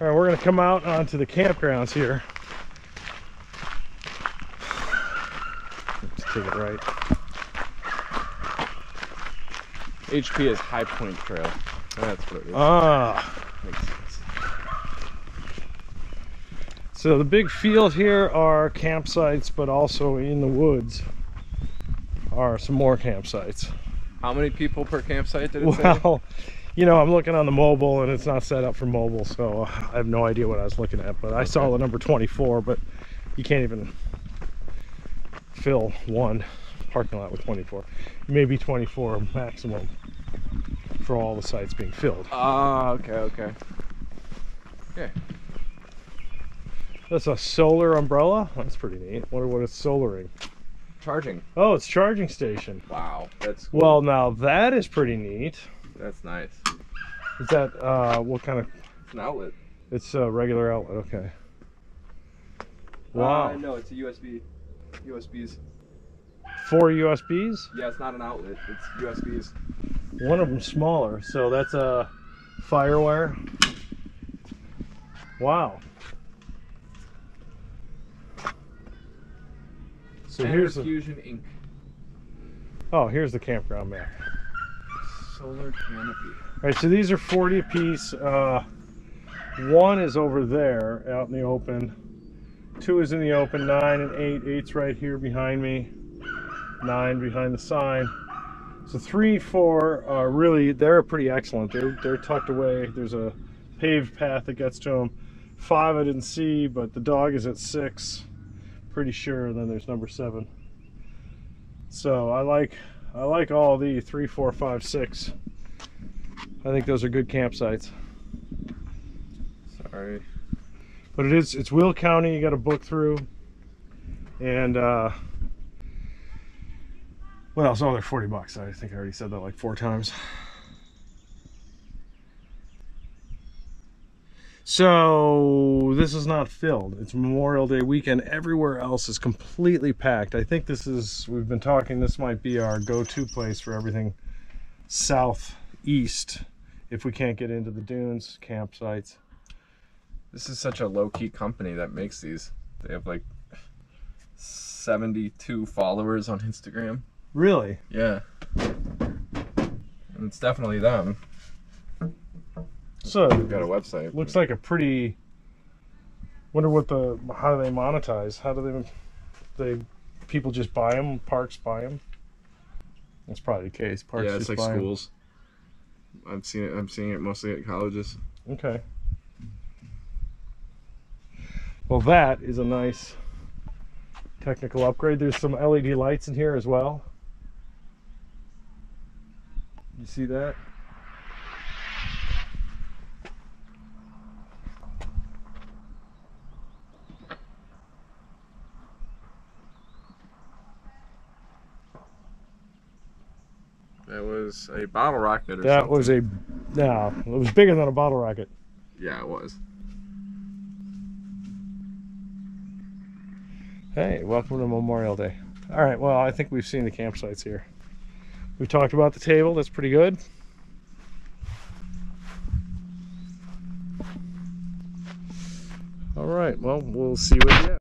All right, we're gonna come out onto the campgrounds here. Let's take it right. HP is High Point Trail. That's what it is. Ah, Makes sense. so the big field here are campsites, but also in the woods are some more campsites. How many people per campsite did it say? You know, I'm looking on the mobile and it's not set up for mobile, so I have no idea what I was looking at. But I saw the number 24, but you can't even fill one parking lot with 24. Maybe 24 maximum for all the sites being filled. Ah, okay, okay. Okay. That's a solar umbrella. That's pretty neat. Wonder what it's solaring. Charging. Oh, it's charging station. Wow, that's cool. Well, now that is pretty neat. That's nice. Is that uh, what kind of? It's an outlet. It's a regular outlet. Okay. Wow. Uh, no, it's a USB. USBs. Four USBs. Yeah, it's not an outlet. It's USBs. One of them smaller, so that's a firewire. Wow. So here's the Fusion Inc. oh here's the campground map. Solar canopy. All right, so these are 40 apiece. Uh, one is over there out in the open. Two is in the open. Nine and eight. Eight's right here behind me. Nine behind the sign. So three, four are really they're pretty excellent. They're they're tucked away. There's a paved path that gets to them. Five I didn't see, but the dog is at six. Pretty sure. And then there's number seven. So I like I like all the three, four, five, six. I think those are good campsites. Sorry. But it is it's Will County you got to book through. And uh what else? Oh, they're 40 bucks. I think I already said that like four times. So this is not filled. It's Memorial Day weekend. Everywhere else is completely packed. I think this is we've been talking this might be our go-to place for everything southeast if we can't get into the dunes campsites. This is such a low key company that makes these. They have like 72 followers on Instagram. Really? Yeah. And it's definitely them. So They've got a website. looks like a pretty wonder what the how do they monetize? How do they they people just buy them parks buy them that's probably the case. Parks yeah, it's just like schools. I've seen it. I'm seeing it mostly at colleges. okay. Well that is a nice technical upgrade. There's some led lights in here as well. You see that That was a bottle rocket or that something. was a no it was bigger than a bottle rocket Yeah, it was. Hey, welcome to Memorial Day. All right, well, I think we've seen the campsites here. We've talked about the table, that's pretty good. All right, well, we'll see what you get.